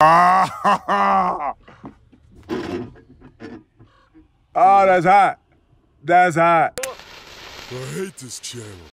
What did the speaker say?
Ah, oh, that's hot. That's hot. I hate this channel.